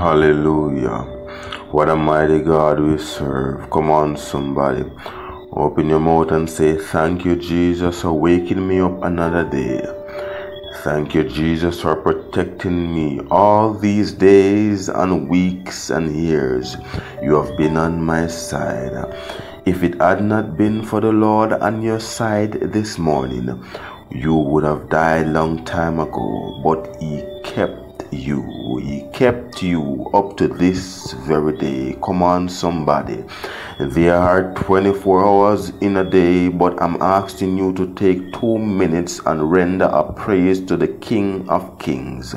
Hallelujah. What a mighty God we serve. Come on, somebody. Open your mouth and say, Thank you, Jesus, for waking me up another day. Thank you, Jesus, for protecting me all these days and weeks and years. You have been on my side. If it had not been for the Lord on your side this morning, you would have died long time ago, but He kept you. He kept you up to this very day. Come on, somebody. There are 24 hours in a day, but I'm asking you to take two minutes and render a praise to the King of Kings.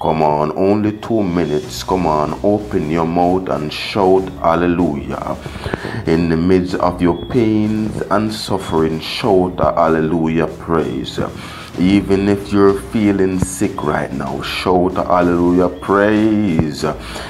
Come on, only two minutes. Come on, open your mouth and shout hallelujah. In the midst of your pains and suffering, shout a hallelujah praise. Even if you're feeling sick right now, shout hallelujah praise.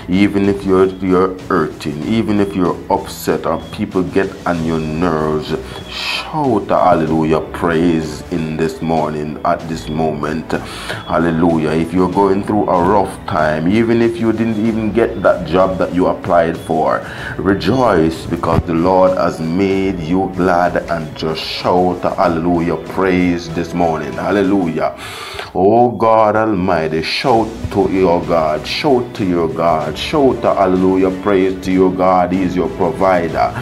Even if you're you're hurting, even if you're upset or people get on your nerves, shout hallelujah praise in this morning at this moment. Hallelujah. If you're going through a rough time, even if you didn't even get that job that you applied for, rejoice because the Lord has made you glad and just shout hallelujah praise this morning. Hallelujah. Oh God Almighty, shout to your God, shout to your God, shout to hallelujah praise to your God. He is your provider.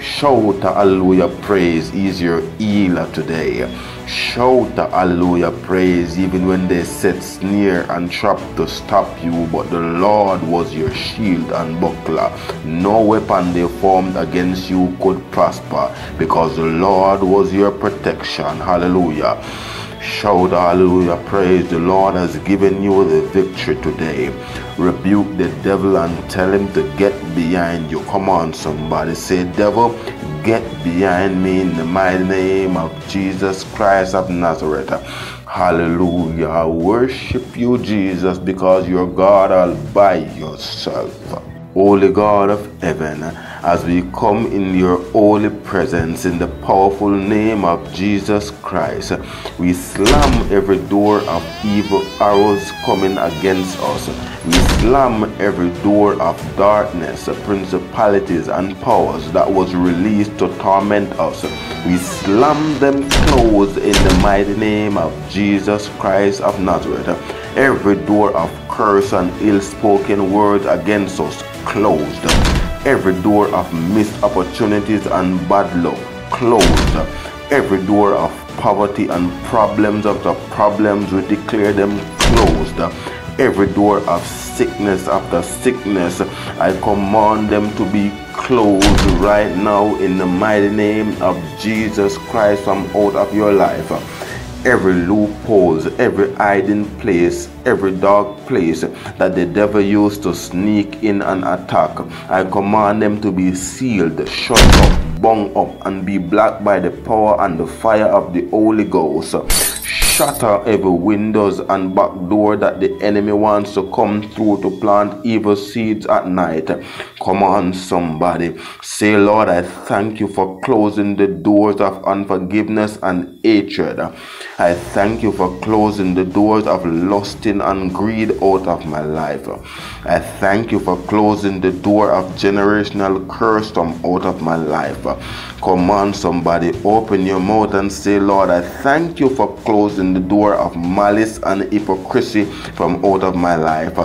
Shout a hallelujah praise. He's your healer today. Shout a hallelujah praise even when they set snare and trap to stop you, but the Lord was your shield and buckler. No weapon they formed against you could prosper because the Lord was your protection. Hallelujah. Shout hallelujah, praise the Lord has given you the victory today. Rebuke the devil and tell him to get behind you. Come on, somebody say, Devil, get behind me in the mighty name of Jesus Christ of Nazareth. Hallelujah. I worship you, Jesus, because you're God all by yourself. Holy God of heaven, as we come in your holy presence in the powerful name of Jesus Christ, we slam every door of evil arrows coming against us. We slam every door of darkness, principalities, and powers that was released to torment us. We slam them closed in the mighty name of Jesus Christ of Nazareth. Every door of curse and ill spoken words against us closed. Every door of missed opportunities and bad luck closed. Every door of poverty and problems after problems, we declare them closed. Every door of sickness after sickness, I command them to be closed right now in the mighty name of Jesus Christ from out of your life every loopholes, every hiding place, every dark place that the devil used to sneak in and attack. I command them to be sealed, shut up, bung up, and be blocked by the power and the fire of the Holy Ghost shatter every windows and back door that the enemy wants to come through to plant evil seeds at night. Come on, somebody. Say, Lord, I thank you for closing the doors of unforgiveness and hatred. I thank you for closing the doors of lusting and greed out of my life. I thank you for closing the door of generational curse from out of my life. Come on, somebody, open your mouth and say, Lord, I thank you for closing the door of malice and hypocrisy from out of my life.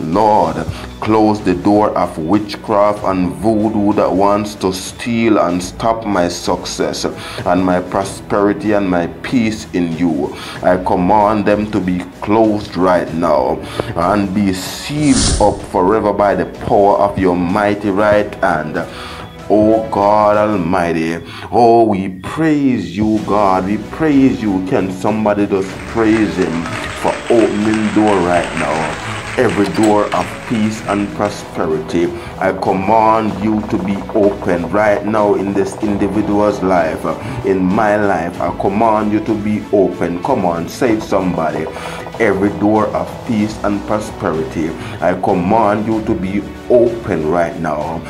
Lord, close the door of witchcraft and voodoo that wants to steal and stop my success and my prosperity and my peace in you. I command them to be closed right now and be sealed up forever by the power of your mighty right hand. Oh God Almighty. Oh, we praise you, God. We praise you. Can somebody just praise Him for opening door right now? Every door of peace and prosperity, I command you to be open right now in this individual's life. In my life, I command you to be open. Come on, save somebody. Every door of peace and prosperity, I command you to be open right now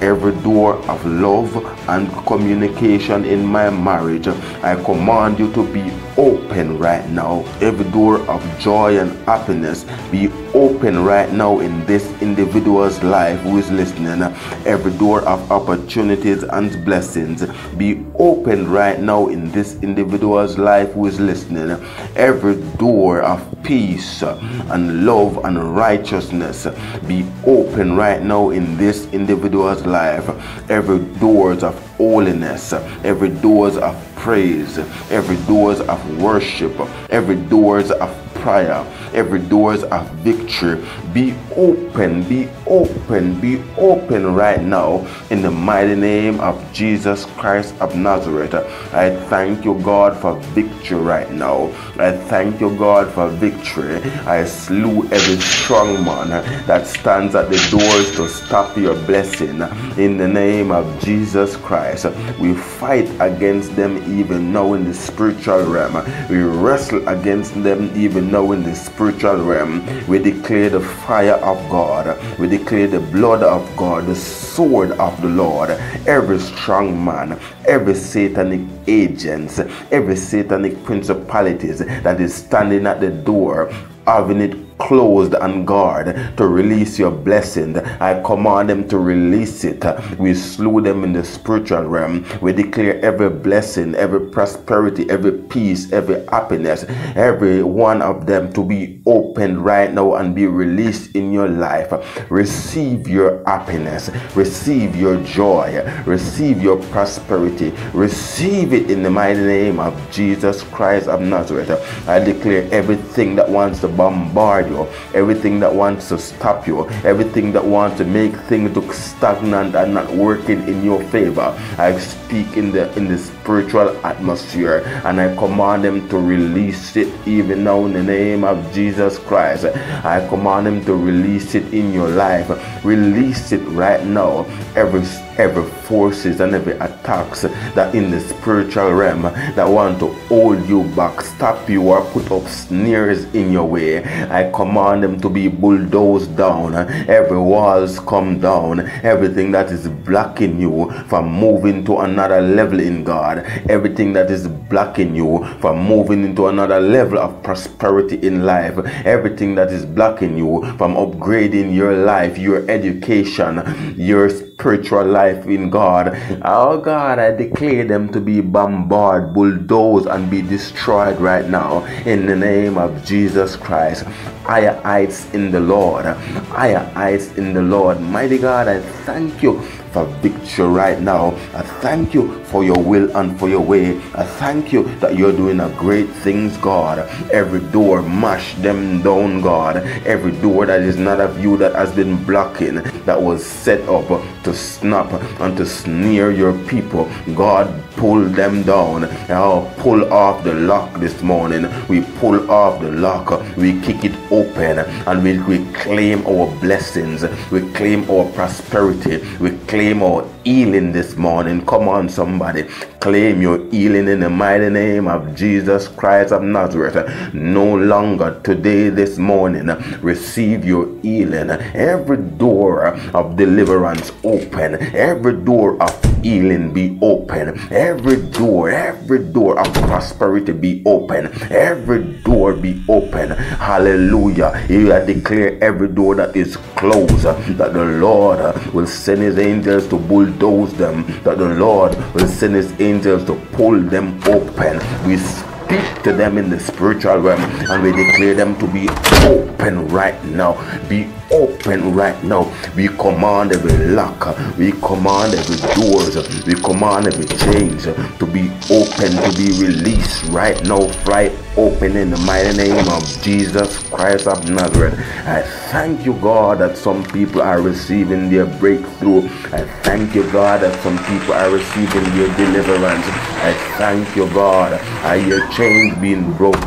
every door of love and communication in my marriage. I command you to be open right now. Every door of joy and happiness be open right now in this individual's life who is listening. Every door of opportunities and blessings be open right now in this individual's life who is listening. Every door of peace and love and righteousness be open right now in this individual's life. Every doors of holiness, every doors of praise, every doors of worship, every doors of prayer, every doors of victory be open, be open, be open right now in the mighty name of Jesus Christ of Nazareth. I thank you, God, for victory right now. I thank you, God, for victory. I slew every strong man that stands at the doors to stop your blessing in the name of Jesus Christ. We fight against them even now in the spiritual realm. We wrestle against them even now in the spiritual realm. We declare the fire of God. We declare the blood of God, the sword of the Lord. Every strong man, every satanic agents, every satanic principalities that is standing at the door having it closed and guard to release your blessing. I command them to release it. We slew them in the spiritual realm. We declare every blessing, every prosperity, every peace, every happiness, every one of them to be opened right now and be released in your life. Receive your happiness, receive your joy, receive your prosperity, receive it in the mighty name of Jesus Christ of Nazareth. I declare everything that wants to bombard you, everything that wants to stop you, everything that wants to make things look stagnant and not working in your favor. I speak in the in the spiritual atmosphere and I command them to release it even now in the name of Jesus Christ. I command them to release it in your life. Release it right now. Every every forces and every attacks that in the spiritual realm that want to hold you back, stop you or put up snares in your way. I command them to be bulldozed down. Every walls come down. Everything that is blocking you from moving to another level in God. Everything that is blocking you from moving into another level of prosperity in life. Everything that is blocking you from upgrading your life, your education, your spiritual life in God. Oh God, I declare them to be bombarded, bulldozed, and be destroyed right now in the name of Jesus Christ. Higher heights in the Lord, higher heights in the Lord. Mighty God, I thank you for victory right now. I thank you for your will and for your way. I thank you that you're doing a great things, God. Every door, mash them down, God. Every door that is not of you that has been blocking, that was set up to snap and to sneer your people. God, pull them down. Now pull off the lock this morning. We pull off the lock. We kick it open and we, we claim our blessings. We claim our prosperity. We claim our healing this morning. Come on, somebody. Claim your healing in the mighty name of Jesus Christ of Nazareth. No longer today, this morning, receive your healing. Every door of deliverance open. Every door of healing be open. Every door, every door of prosperity be open. Every door be open. Hallelujah. You declare every door that is closed that the Lord will send his angels to bulldoze them. That the Lord will send his angels to pull them open. We speak to them in the spiritual realm and we declare them to be open right now. Be open right now. We command every lock, we command every doors, we command every chains to be open, to be released right now, right open in the mighty name of Jesus Christ of Nazareth. I thank you, God, that some people are receiving their breakthrough. I thank you, God, that some people are receiving their deliverance. I thank you, God. I hear chains being broken.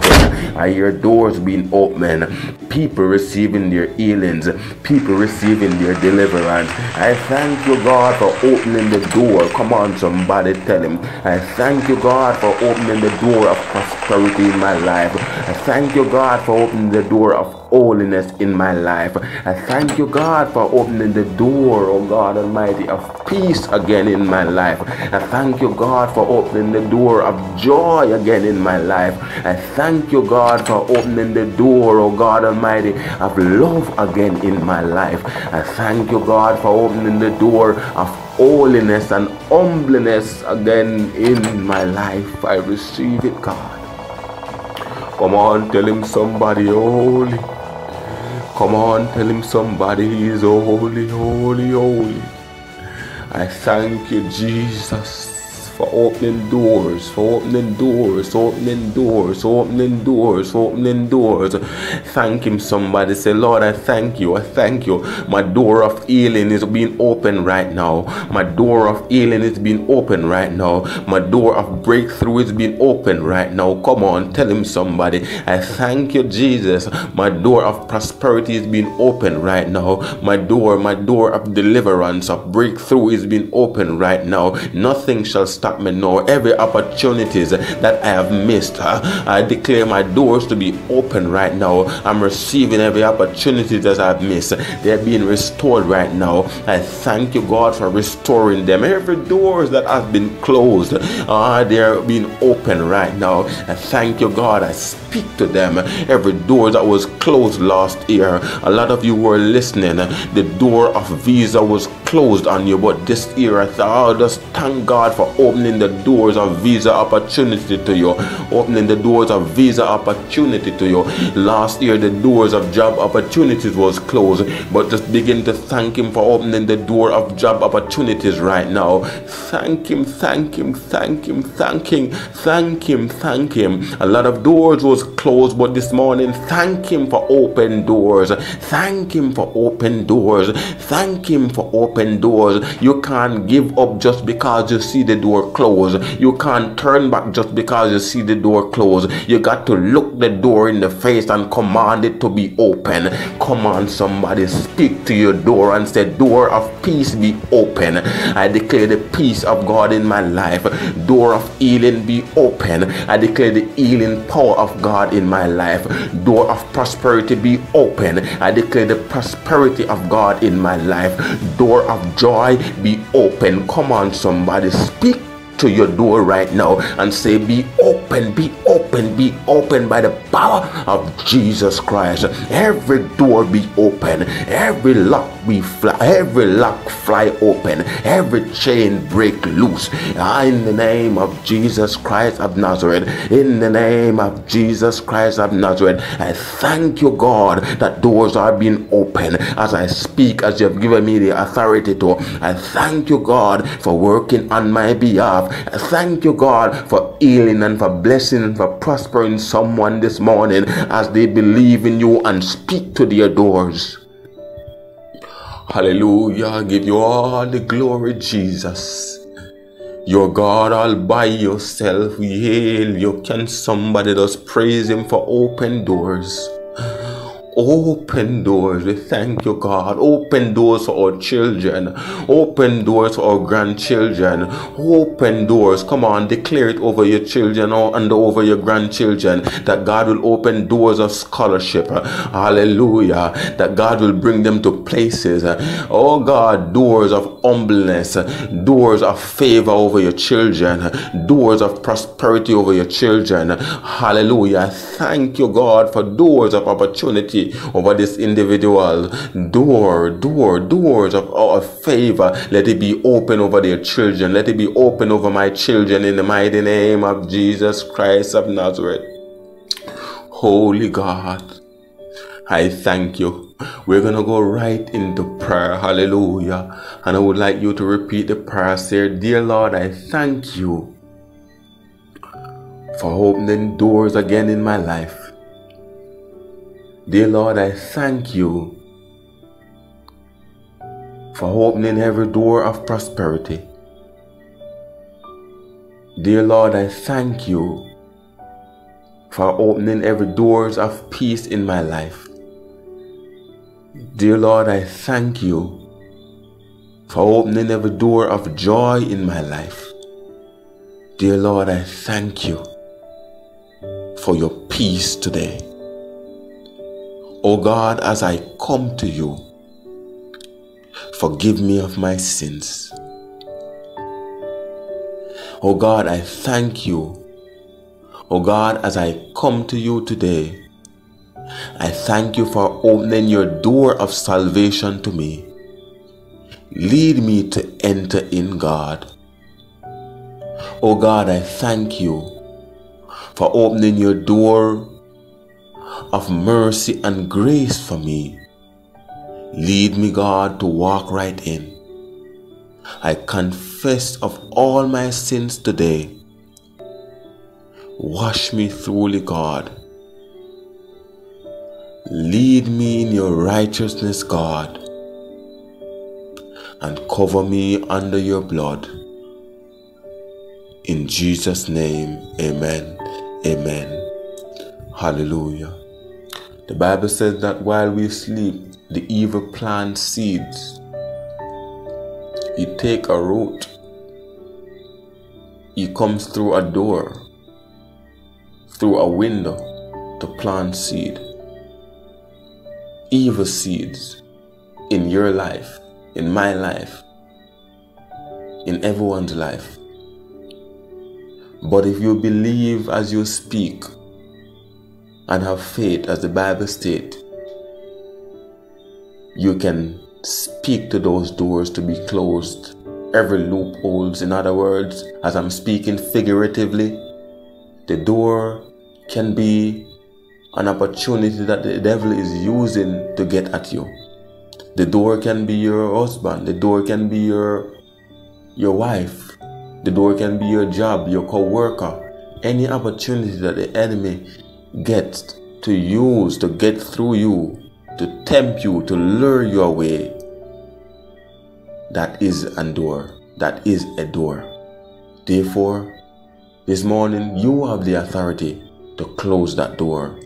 I hear doors being opened. People receiving their healings. People receiving their deliverance. I thank you, God, for opening the door. Come on, somebody tell him. I thank you, God, for opening the door of prosperity in my life. I thank you, God, for opening the door of holiness in my life. I thank you, God, for opening the door, oh God Almighty, of peace again in my life. I thank you, God, for opening the door of joy again in my life. I thank you, God, for opening the door, oh God Almighty, of love again in my life. I thank you, God, for opening the door of holiness and humbleness again in my life. I receive it, God. Come on, tell him somebody holy. Come on, tell him somebody is holy, holy, holy. I thank you, Jesus for opening doors, for opening doors, opening doors, opening doors, opening doors. Thank Him, somebody. Say, Lord, I thank you. I thank you. My door of healing is being open right now. My door of healing is being open right now. My door of breakthrough is being open right now. Come on, tell Him, somebody. I thank you, Jesus. My door of prosperity is being open right now. My door, my door of deliverance, of breakthrough is being open right now. Nothing shall stop now. Every opportunities that I have missed, I declare my doors to be open right now. I'm receiving every opportunity that I've missed. They're being restored right now. I thank you, God, for restoring them. Every doors that have been closed, uh, they're being open right now. I thank you, God. I speak to them. Every door that was closed last year, a lot of you were listening. The door of visa was closed on you, but this year I thought, oh, just thank God for opening the doors of visa opportunity to you, opening the doors of visa opportunity to you. Last year, the doors of job opportunities was closed, but just begin to thank Him for opening the door of job opportunities right now. Thank Him, thank Him, thank Him, thank Him, thank Him, thank Him. A lot of doors was closed, but this morning, thank Him for open doors. Thank Him for open doors. Thank Him for open doors. You can't give up just because you see the door closed. You can't turn back just because you see the door closed. You got to look the door in the face and command it to be open. Come on, somebody, speak to your door and say, Door of peace be open. I declare the peace of God in my life. Door of healing be open. I declare the healing power of God in my life. Door of prosperity be open. I declare the prosperity of God in my life. Door of joy be open. Come on, somebody, speak to your door right now and say, Be open, be open, be open by the power of Jesus Christ. Every door be open, every lock be fly, every lock fly open, every chain break loose. In the name of Jesus Christ of Nazareth, in the name of Jesus Christ of Nazareth, I thank you, God, that doors are being open as I speak, as you have given me the authority to. I thank you, God, for working on my behalf. Thank you, God, for healing and for blessing and for prospering someone this morning as they believe in you and speak to their doors. Hallelujah. I give you all the glory, Jesus. You're God all by yourself. Hail you. Can somebody just praise Him for open doors? Open doors. We thank you, God. Open doors for our children. Open doors for our grandchildren. Open doors. Come on, declare it over your children and over your grandchildren that God will open doors of scholarship. Hallelujah. That God will bring them to places. Oh God, doors of humbleness, doors of favor over your children, doors of prosperity over your children. Hallelujah. Thank you, God, for doors of opportunity over this individual. Door, door, doors of, of favor. Let it be open over their children. Let it be open over my children in the mighty name of Jesus Christ of Nazareth. Holy God, I thank you. We're going to go right into prayer. Hallelujah. And I would like you to repeat the prayer. Say, Dear Lord, I thank you for opening doors again in my life. Dear Lord, I thank you for opening every door of prosperity. Dear Lord, I thank you for opening every doors of peace in my life. Dear Lord, I thank you for opening every door of joy in my life. Dear Lord, I thank you for your peace today. O God, as I come to you, forgive me of my sins. O God, I thank you. O God, as I come to you today, I thank you for opening your door of salvation to me. Lead me to enter in God. O God, I thank you for opening your door of mercy and grace for me. Lead me, God, to walk right in. I confess of all my sins today. Wash me thoroughly, God. Lead me in your righteousness, God, and cover me under your blood. In Jesus' name, amen. Amen. Hallelujah. The Bible says that while we sleep, the evil plants seeds. He take a root. He comes through a door, through a window to plant seed. Evil seeds in your life, in my life, in everyone's life. But if you believe as you speak, and have faith as the Bible states, you can speak to those doors to be closed. Every loopholes, in other words, as I'm speaking figuratively, the door can be an opportunity that the devil is using to get at you. The door can be your husband, the door can be your your wife, the door can be your job, your co-worker. Any opportunity that the enemy gets to use to get through you, to tempt you, to lure you away, that is a door. That is a door. Therefore, this morning you have the authority to close that door,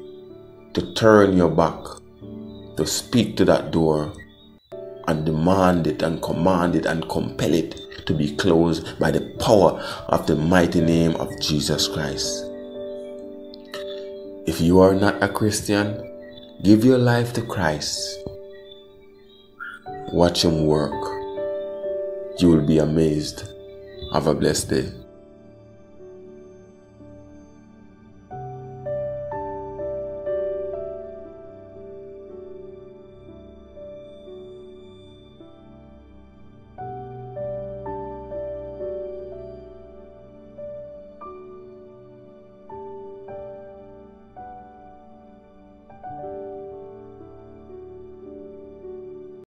to turn your back, to speak to that door and demand it and command it and compel it to be closed by the power of the mighty name of Jesus Christ. If you are not a Christian, give your life to Christ. Watch Him work. You will be amazed. Have a blessed day.